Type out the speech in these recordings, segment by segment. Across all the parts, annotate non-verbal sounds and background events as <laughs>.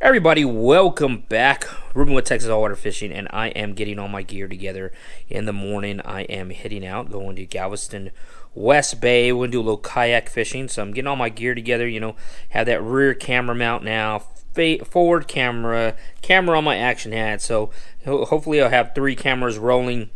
Everybody, welcome back. Ruben with Texas All Water Fishing, and I am getting all my gear together. In the morning, I am heading out, going to Galveston West Bay. We're going to do a little kayak fishing, so I'm getting all my gear together. You know, have that rear camera mount now, forward camera, camera on my action hat. So hopefully, I'll have three cameras rolling.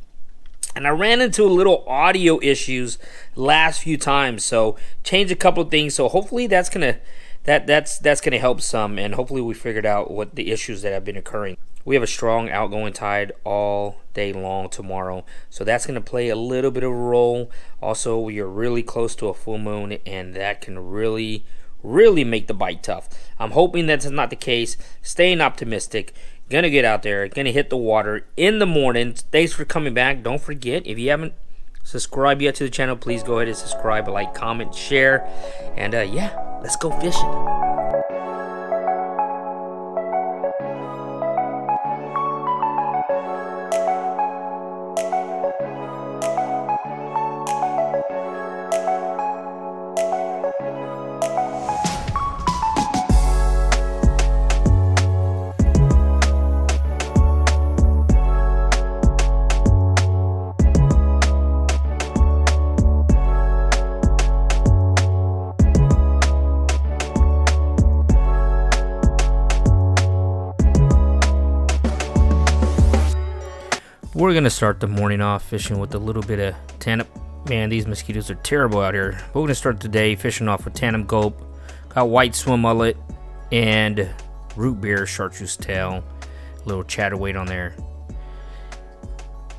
And I ran into a little audio issues last few times, so changed a couple things. So hopefully, that's gonna that that's that's going to help some and hopefully we figured out what the issues that have been occurring. We have a strong outgoing tide all day long tomorrow so that's going to play a little bit of a role. Also we are really close to a full moon and that can really really make the bite tough. I'm hoping that's not the case. Staying optimistic. Gonna get out there gonna hit the water in the morning. Thanks for coming back. Don't forget if you haven't subscribe yet to the channel please go ahead and subscribe like comment share and uh, yeah let's go fishing We're gonna start the morning off fishing with a little bit of tandem. Man, these mosquitoes are terrible out here. But we're gonna start today fishing off with tandem gulp. Got white swim mullet and root beer chartreuse tail. Little chatterweight on there.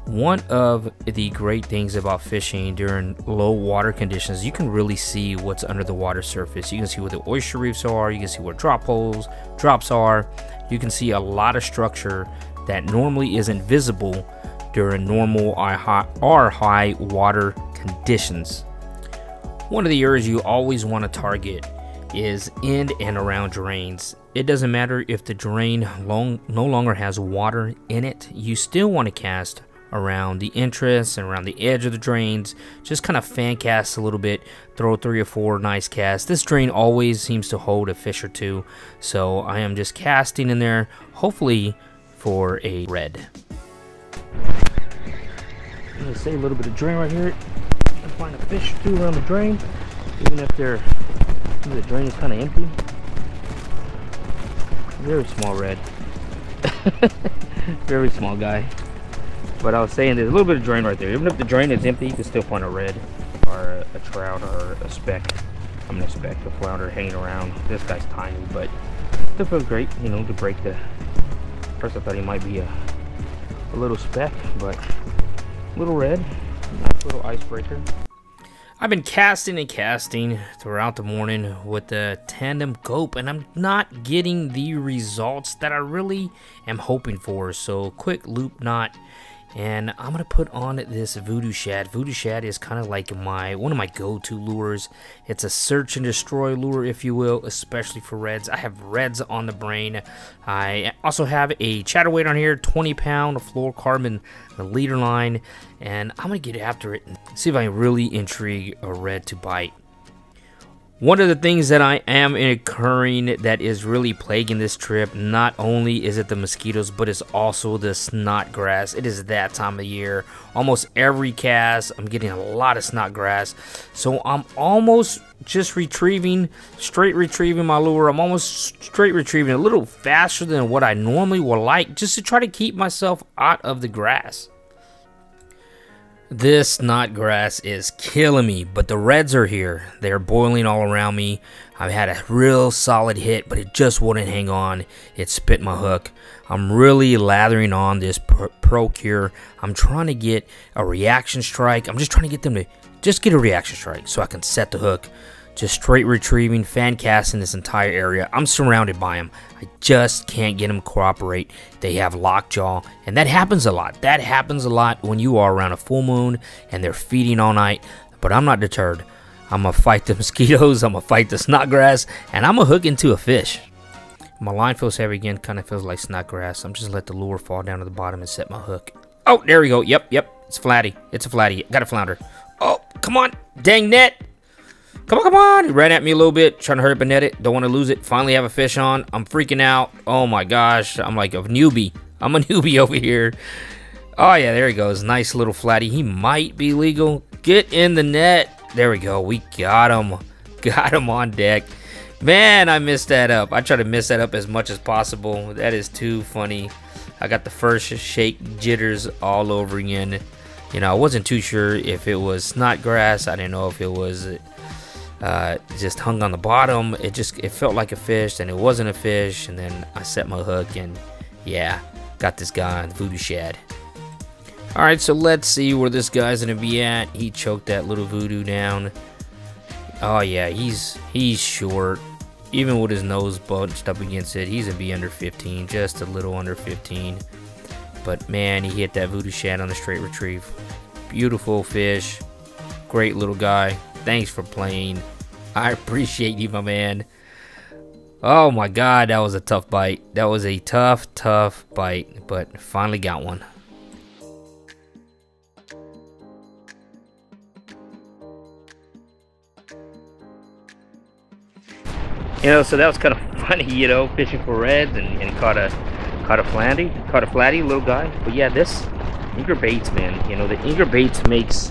One of the great things about fishing during low water conditions, you can really see what's under the water surface. You can see where the oyster reefs are, you can see where drop holes, drops are. You can see a lot of structure that normally isn't visible during normal or high water conditions. One of the areas you always want to target is in and around drains. It doesn't matter if the drain long, no longer has water in it, you still want to cast around the entrance and around the edge of the drains. Just kind of fan cast a little bit, throw three or four nice casts. This drain always seems to hold a fish or two, so I am just casting in there, hopefully for a red. I'm gonna say a little bit of drain right here and find a fish through around the drain, even if they're the drain is kind of empty. Very small red. <laughs> Very small guy. But I was saying there's a little bit of drain right there. Even if the drain is empty, you can still find a red or a, a trout or a speck. I'm gonna speck a flounder hanging around. This guy's tiny, but still feels great, you know, to break the. First I thought he might be a, a little speck, but Little red. Nice little icebreaker. I've been casting and casting throughout the morning with the tandem gulp and I'm not getting the results that I really am hoping for. So quick loop knot and I'm gonna put on this Vudu Shad. Vudu Shad is kind of like my one of my go-to lures. It's a search and destroy lure, if you will, especially for reds. I have reds on the brain. I also have a chatterweight on here, 20 pound fluorocarbon leader line, and I'm gonna get after it and see if I can really intrigue a red to bite. One of the things that I am incurring that is really plaguing this trip, not only is it the mosquitoes, but it's also the snot grass. It is that time of year. Almost every cast, I'm getting a lot of snot grass. So I'm almost just retrieving, straight retrieving my lure. I'm almost straight retrieving a little faster than what I normally would like, just to try to keep myself out of the grass. This snot grass is killing me, but the reds are here. They're boiling all around me. I've had a real solid hit, but it just wouldn't hang on. It spit my hook. I'm really lathering on this Pro Cure. I'm trying to get a reaction strike. I'm just trying to get them to just get a reaction strike so I can set the hook. Just straight retrieving, fan casting this entire area. I'm surrounded by them. I just can't get them to cooperate. They have lockjaw, and that happens a lot. That happens a lot when you are around a full moon and they're feeding all night. But I'm not deterred. I'm gonna fight the <laughs> mosquitoes. I'm gonna fight the snot grass, and I'm gonna hook into a fish. My line feels heavy again. Kind of feels like snot grass. I'm just let the lure fall down to the bottom and set my hook. Oh, there we go. Yep, yep. It's flatty. It's a flatty. Got a flounder. Oh, come on. Dang net. Come on, come on. He ran at me a little bit, trying to hurry up and net it. Don't want to lose it. Finally have a fish on. I'm freaking out. Oh my gosh. I'm like a newbie. I'm a <laughs> newbie over here. Oh yeah, there he goes. Nice little flatty. He might be legal. Get in the net. There we go. We got him. <laughs> Got him on deck. Man, I missed that up. I try to miss that up as much as possible. That is too funny. I got the first shake jitters all over again. You know, I wasn't too sure if it was snot grass. I didn't know if it was uh, just hung on the bottom. It just it felt like a fish, and it wasn't a fish. And then I set my hook, and yeah, got this guy on the Vudu Shad. All right, so let's see where this guy's gonna be at. He choked that little Vudu down. Oh yeah, he's he's short even with his nose bunched up against it, he's gonna be under 15, just a little under 15. But man, he hit that Vudu Shad on the straight retrieve. Beautiful fish, great little guy. Thanks for playing. <laughs> I appreciate you, my man. Oh my god, that was a tough bite. That was a tough, tough bite, but finally got one. You know, so that was kind of <laughs> funny, you know, fishing for reds and, and caught a caught a flatty, caught a flatty, little guy. But yeah, this Egret Baits, man, you know, the Egret Baits makes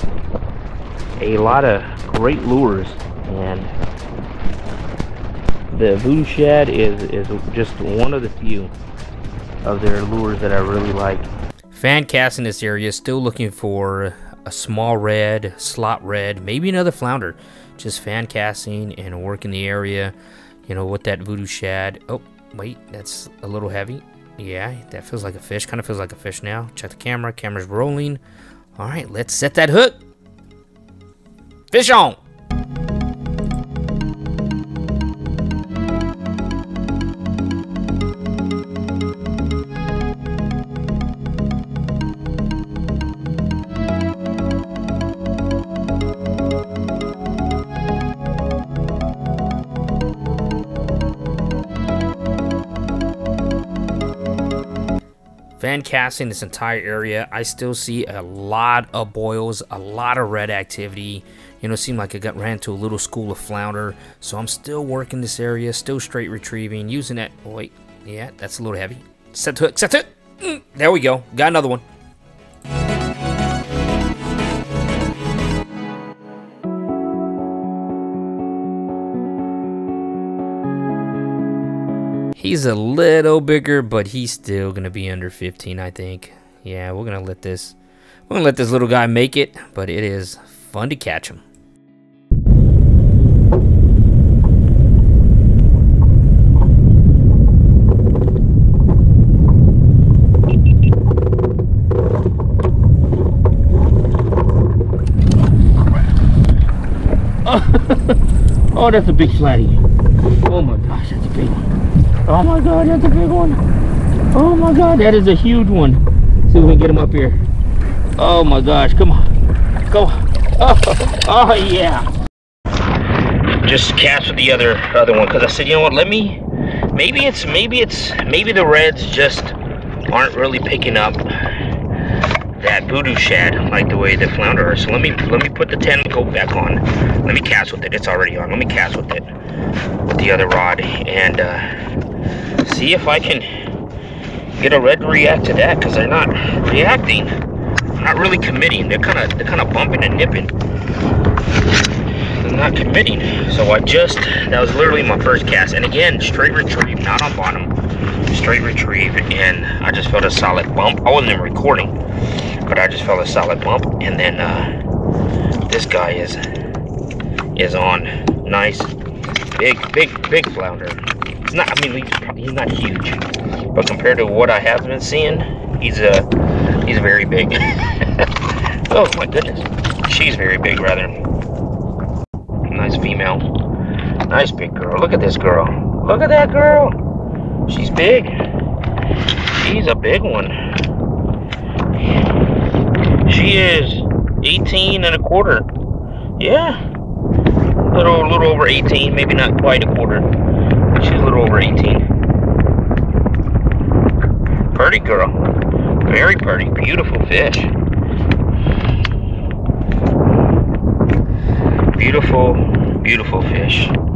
a lot of great lures, and the Vudu Shad is is just one of the few of their lures that I really like. Fan in this area is still looking for a small red, slot red, maybe another flounder. Just fan casting and working the area you know, with that Vudu Shad. Oh, wait, that's a little heavy. Yeah, that feels like a fish. Kind of feels like a fish now. Check the camera. Camera's rolling. All right, let's set that hook. Fish on. Fan casting this entire area i still see a lot of boils a lot of red activity. You know it seemed like i got ran to a little school of flounder. So i'm still working this area still straight retrieving using that oh, wait yeah that's a little heavy. Set to it set it mm, there we go got another one He's a little bigger, but he's still going to be under 15, I think. Yeah, we're going to let this we're going to let this little guy make it, but it is fun to catch him. <laughs> oh, that's a big flatty. Oh my gosh, that's a big one. Oh my god, that's a big one. Oh my god, that is a huge one. See if we can get him up here. Oh my gosh, come on. Go. Oh, <laughs> oh yeah. Just cast with the other other one because I said, you know what, let me maybe it's maybe it's maybe the reds just aren't really picking up that Vudu Shad like the way the flounder are. So let me let me put the 10 coat back on. Let me cast with it. It's already on. Let me cast with it with the other rod and uh, see if I can get a red react to that because they're not reacting not really committing they're kind of they're kind of bumping and nipping not committing so I just that was literally my first cast. And again straight retrieve not on bottom. Straight retrieve and I just felt a solid bump. I wasn't even recording but I just felt a solid bump. And then uh, this guy is is on. Nice. Big big big flounder. He's not. I mean, he's, he's not huge, but compared to what I have been seeing, he's a uh, he's very big. <laughs> oh my goodness, she's very big rather. Nice female, nice big girl. Look at this girl. Look at that girl. She's big. She's a big one. She is 18 and a quarter. Yeah, A little little over 18, maybe not quite a quarter. She's a little over 18. Pretty girl. Very pretty. Beautiful fish. Beautiful beautiful fish.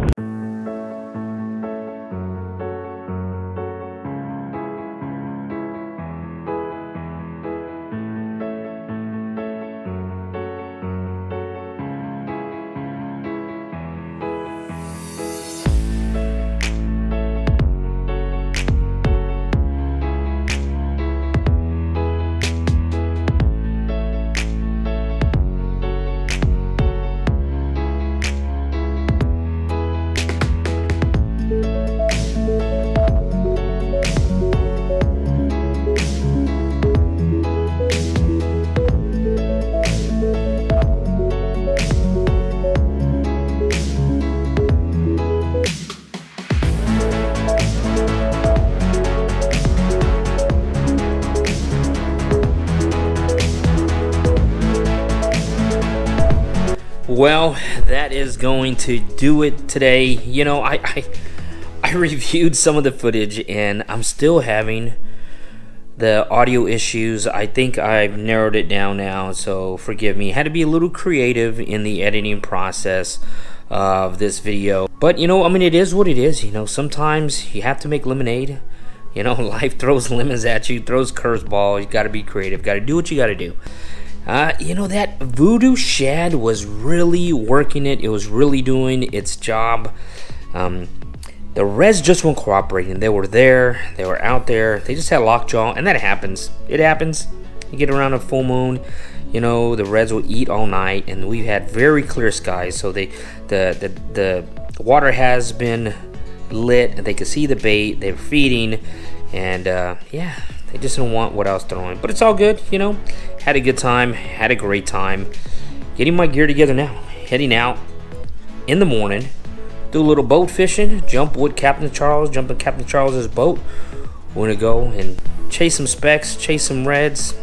Well, that is going to do it today. You know, I, I, I <laughs> reviewed some of the footage and I'm still having the audio issues. I think I've narrowed it down now, so forgive me. Had to be a little creative in the editing process of this video. But you know, I mean, it is what it is. You know, sometimes you have to make lemonade. You know, <laughs> life throws lemons at you, throws curveball. You got to be creative. Got to do what you got to do. Uh, you know, that Vudu Shad was really working it. It was really doing its job. Um, the reds just weren't cooperating. They were there. They were out there. They just had lockjaw, and that happens. It happens. You get around a full moon, you know, the reds will eat all night, and we've had very clear skies. So they, the the the water has been lit, and they could see the bait. They're feeding, and uh, yeah, they just don't want what I was throwing. But it's all good, you know. Had a good time. Had a great time. Getting my gear together now. Heading out in the morning. Do a little boat fishing. Jump with Captain Charles. Jump in Captain Charles's boat. We're to go and chase some specks. Chase some reds.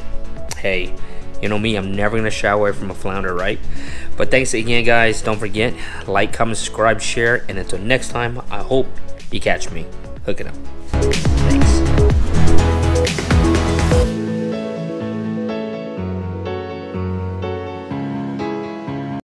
Hey, you know me. I'm never to shy away from a flounder, right? But thanks again, guys. Don't forget, like, comment, subscribe, share. And until next time, I hope you catch me. Hook it up.